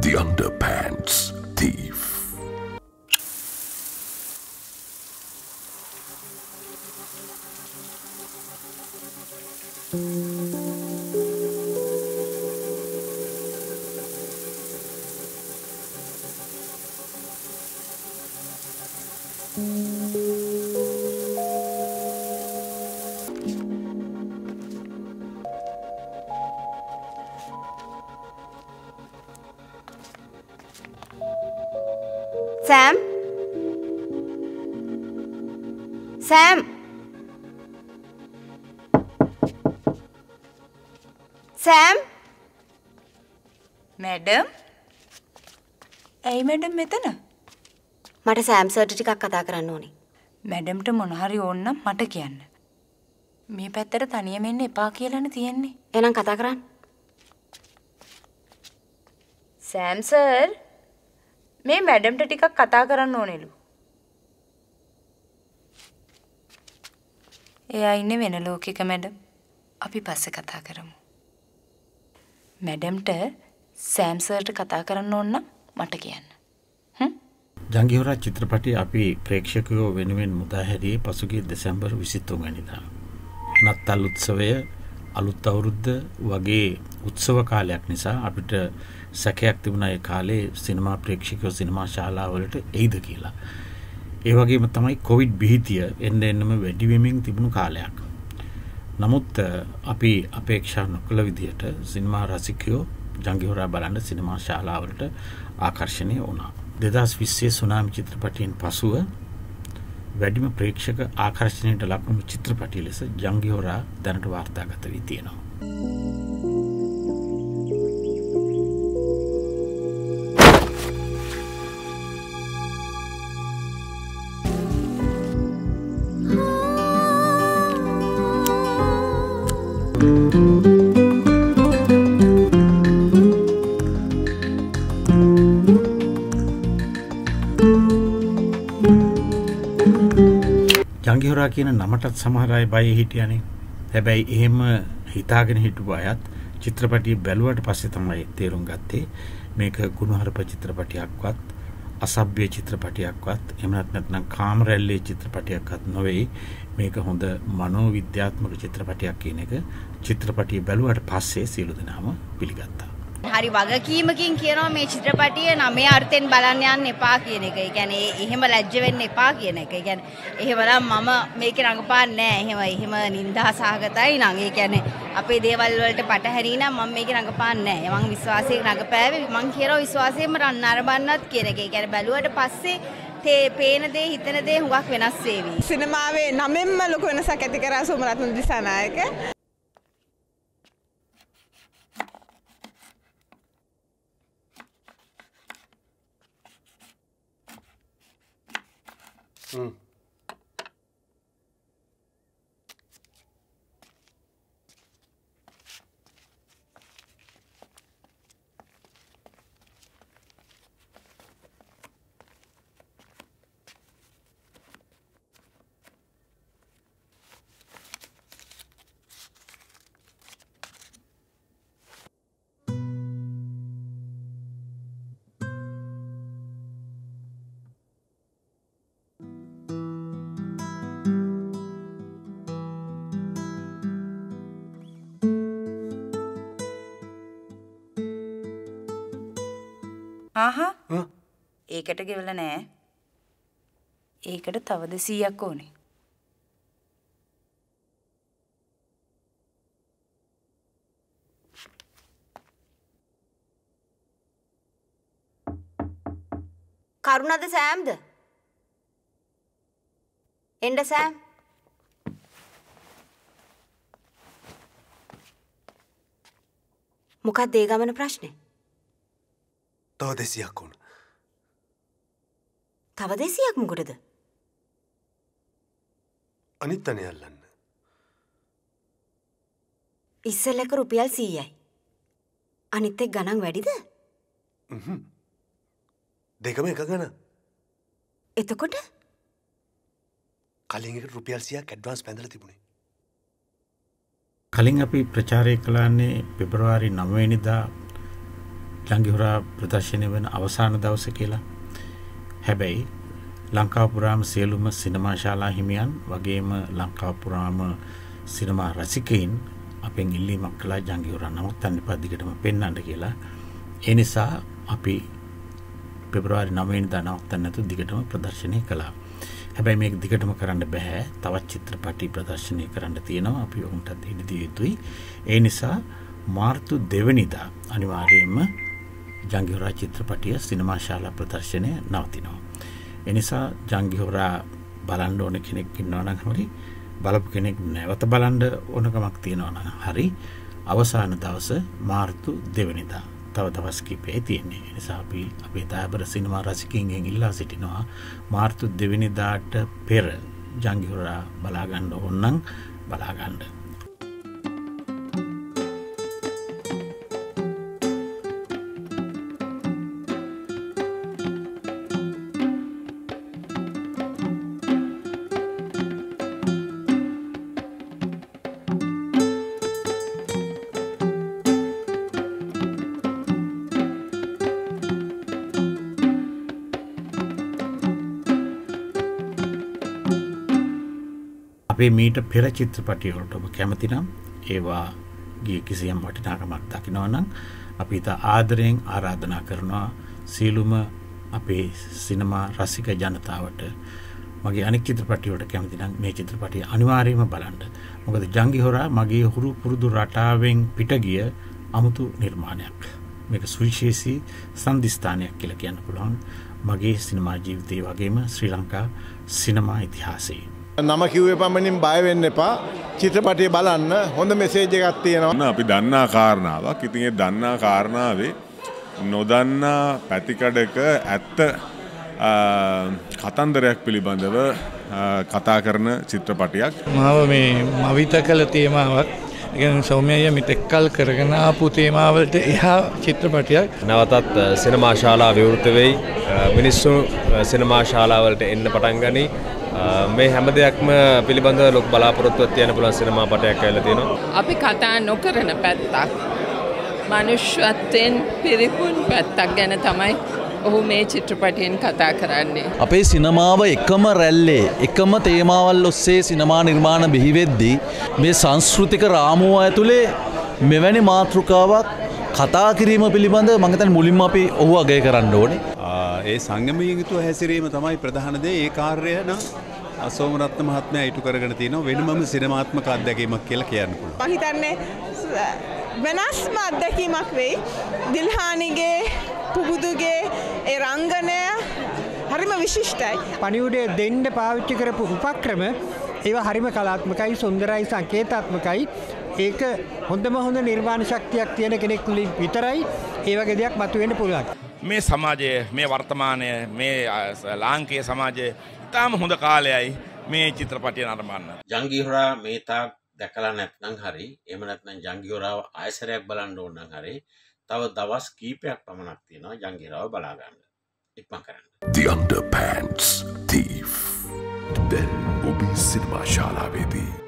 The Underpants Thief. Sam Sam Sam madam ඇයි madam මෙතන මට සෑම් සර්ට ටිකක් කතා කරන්න ඕනේ. මැඩම්ට මොනහරි ඕන්නම් මට කියන්න. මේ පැත්තට තනියම එන්න එපා කියලන තියෙන්නේ. එනම් කතා කරන්න. සෑම් සර් මේ මැඩම්ට ටිකක් කතා කරන්න ඕනෙලු. එයා ඉන්න වෙන ලෝකෙක මැඩම්. අපි පස්සේ කතා කරමු. මැඩම්ට සෑම්සර්ට කතා කරන්න ඕන්න මට කියන්න. ජංගිහොරා චිත්‍රපටි අපි ප්‍රේක්ෂකයෝ වෙනුවෙන් මුදාහැරියේ පසුගිය දෙසැම්බර් විසිත්තුන් වැනිදා. නත්තල් උත්සවය අලුත් අවුරුද්ධ වගේ උත්සව කාලයක් නිසා අපිට සැකයක් තිබුණ ඒ කාලේ සිනමා ප්‍රේක්ෂකයෝ සිනමා ශාලාවලට එයිද කියලා. ඒ වගේම තමයි කොවිඩ් බිහිතිය එන්න එන්නම වැඩිවෙමින් තිබුණු කාලයක්. නමුත් අපි අපේක්ෂා නොකළ විදිහට සිනමා රසිකයෝ ජංගිහොරා බලන්න සිනමා ශාලාවලට ආකර්ශණය වුණා. දෙදස් විස්සේ සුනාමි චිත්‍රපටයෙන් පසුව වැඩිම ප්‍රේක්ෂක ආකර්ශණයට ලක්වුණු චිත්‍රපටි ලෙස ජංගිහොරා දැනට වාර්තාගත වී තියෙනවා. ජංගිහොරා කියන නමටත් සමහරයි බය හිටියනේ. හැබැයි එහෙම හිතාගෙන හිටපු අයත් චිත්‍රපටිය බැලුවට පස්සේ තමයි තේරුම් ගත්තේ. මේක ගුණහරප චිත්‍රපටියක්වත් අසභ්‍ය චිත්‍රපටියක්වත් එමනත් නැත්නම් කාමරැල්ලේ චිත්‍රපටියක්වත් නොවෙයි මේක හොඳ මනෝවිද්‍යාත්මක චිත්‍රපටියක් කියන එක චිත්‍රපටිය බැලුවට පස්සේ සියලු දෙනාම පිළිගත්තා. හරි වගකීමකින් කියනවා මේ චිත්‍රපටිය නමේ අර්ථයෙන් බලන්න යන්න එපා කියන එක. ඒ කියන්නේ එහෙම ලැජ්ජ වෙන්න එපා කියන එක. ඒ කියන්නේ එහෙමනම් මම මේකේ රඟපාන්නේ නැහැ. එහෙම එහෙම නිന്ദා සහගතයි නං. ඒ කියන්නේ අපේ දේවල් වලට පටහැරි නම් මම මේකේ රඟපාන්නේ නැහැ. මම විශ්වාසයෙන් රඟපෑවේ. මං කියනවා විශ්වාසයෙන්ම නරඹන්නත් කියන එක. ඒ කියන්නේ බැලුවට පස්සේ තේ පේන දේ හිතන දේ හුඟක් වෙනස් වේවි. සිනමාවේ නමෙන්ම ලොකු වෙනසක් ඇති කරා සෝමරත්න දිසානායක. Mm. ආහා. ඒකට ගෙවල නෑ. ඒකට තවද සීයක් ඕනේ. කරුණද සෑම්ද? එන්ඩ සෑම්. මොකක් දේගමන ප්‍රශ්නය තව දෙසියක් වුණ තව දෙසියක් මොකටද අනිත් අනය අල්ලන්න. ඉස්සල්ලක රුපියල් සීයයි. අනිත්තෙක් ගණන් වැඩිද? දෙකම එක ගන එතකොට? කලින්ට රුපියල් සියක් ඇඩ්වාන්ස් පැඳල තිබුණේ. කලින් අපි ප්‍රචාරය කලාන්නේ පෙබරවාරි නමවනිදා ජංගිහොරා ප්‍රදර්ශනය වන අවසාන දවස කියලා. හැබැයි ලංකාපුරාම සියලුම සිනමාශාලා හිමියන් වගේම ලංකාපුරාම සිනමා රසිකයින් අපෙන් ඉල්ලීමක් කලා ජංගිවරා නමුත් අන්න පදිකටම පෙන්න්නට කියලා. ඒ නිසා අපි පෙබරවාරි නමෙන් දනවත්තන්න නැතු දිගටම ප්‍රදර්ශනය කලා හැබැයි මේ දිගටම කරන්න බැහැ. තවත් චිත්‍රපටි ප්‍රදර්ශනය කරන්න තියෙනවා. අපි ඔවුන්ටත් ඉදිදිය යුතුයි. ඒ නිසා මාර්තු දෙවනිදා අනිවාර්යයෙන්ම ජංගිහොරා චිත්‍රපටිය සිනමාශාලා ප්‍රදර්ශනය නවතිනවා. එනිසා ජංගිහොරා බලන්ඩ ඕන කෙනෙක් ඉන්නවනම් හොරි බලපු කෙනෙක් නැවත බලන්ඩ ඕනකමක් තියෙනවන හරි අවසාන දවස මාර්තු දෙවනිදා තව දවස් කිපේ තියෙන්නේ නිසාපි අපේ දාබර සිනමා රසිකින්ගෙන් ඉල්ලා සිටිනවා මාර්තු දෙවිනිදාට පෙර ජංගිහොරා බලාගණ්ඩ ඔන්නන් බලාගණ්ඩ. අපේ මීට පෙර චිත්‍රපටියවලට ඔබ කැමතිනම් ඒවා ගිය කිසියම් වටිනාකමක් දකිනවනම් අපි ඉතා ආදරයෙන් ආරාධනා කරනවා සීලුම අපේ සිනමා රසික ජනතාවට. මගේ අනික් චිත්‍රපටියට කැමතිනම් මේ චිත්‍රපටිය අනිවාර්යම බලන්ඩ මොකද ජංගි හොරා මගේ හුරු පුරුදු රටාවෙන් පිටගිය අමුතු නිර්මාණයක්. මේක සුවිශේසී සන්ධිස්ථානයක් කියල කියන්න පුළුවන්. මගේ සිනමා ජීවිතය වගේම ශ්‍රී ලංකා සිනමා ඉතිහාසයේ. නම කිව්වේ පමණින් බයවෙන්න එපා. චිත්‍රපටිය බලන්න. හොඳ මෙසේජ එකක් තියෙනවා. අපි දන්නා කාරණාවක්. ඉතින් ඒ දන්නා කාරණාවේ නොදන්නා පැතිකඩක ඇත්ත කතන්දරයක් පිළිබඳව කතා කරන චිත්‍රපටියක්. මාව මේ මවිත කළ තේමාවක් සෞමයය මිතෙක්කල් කරගෙන ආපු තේමාවලට එහා චිත්‍රපටියක් නවතත් සිනමා ශාලා විවෘත වෙයි මිනිස්සු සිනමා ශාලාවලට එන්න පටන් ගනී මේ හැම දෙයක්ම පිළිබඳ ලොක් බලාපොරොත්තුවත් තියන පුළන් සිනමා පටයක් ඇල තියෙනවා. අපි කතා නොකරන පැත්තක්. මනුෂ්වත්තයෙන් පිරිපුන් පැත්තක් ගැන තමයි ඔහු මේ චිත්‍රපටියෙන් කතා කරන්නේ. අපේ සිනමාව එකම රැල්ලේ එකම තේමාවල් ඔස්සේ සිනමා නිර්මාණ බිහිවෙද්දී මේ සංස්කෘතික රාමුව ඇතුළේ මෙවැනි මාතෘකාවක් කතා කිරීම පිළිබඳ මඟතන් මුලින්ම අපි ඔහු අගය කරන්න ඕනේ. ඒ සංගමයෙන් යුතුව හැසිරීම තමයි ප්‍රධානදේ ඒ කාර්යය නම් අසෝමරත්න මහත්මයා ඉටු කරගෙන තියෙනවා වෙනමම සිනමාත්මක අත්දැකීමක් කියලා කියන්න පුළුවන්. මම හිතන්නේ වෙනස්ම අත්දැකීමක් වෙයි. දිල්හානිගේ පුබුදුගේ ඒ රංගනය හරිම විශිෂ්ටයි. පණිවුඩේ දෙන්න පාවිච්චි කරපු උපක්‍රම ඒවා හරිම කලාත්මකයි සුන්දරයි සංකේතාත්මකයි ඒක හොඳම හොඳ නිර්මාණ ශක්තියක් තියෙන කෙනෙක් විතරයි ඒ වගේ දෙයක් මතුවෙන්න පුළුවන්. මේ සමාජය මේ වර්තමානය මේ ලාංකයේ සමාජය ඉතාම හොඳ කාලයයි මේ චිත්‍රපටිය නරඹන්න. ජංගිහොරා මේ තාක් දැකලා නැත්නම් හරි එහෙම නැත්නම් ජංගිහොරාව ආයසරයක් බලන්න ඕන නම් හරි තව දවස් කීපයක් පමණක් තියෙනවා ජංගිහොරාව බලා ගන්න. ඉක්මන් කරන්න. The Underpants Thief. දැන් ඔබේ සිනමා ශාලාවේදී